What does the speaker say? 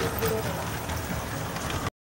Thank you.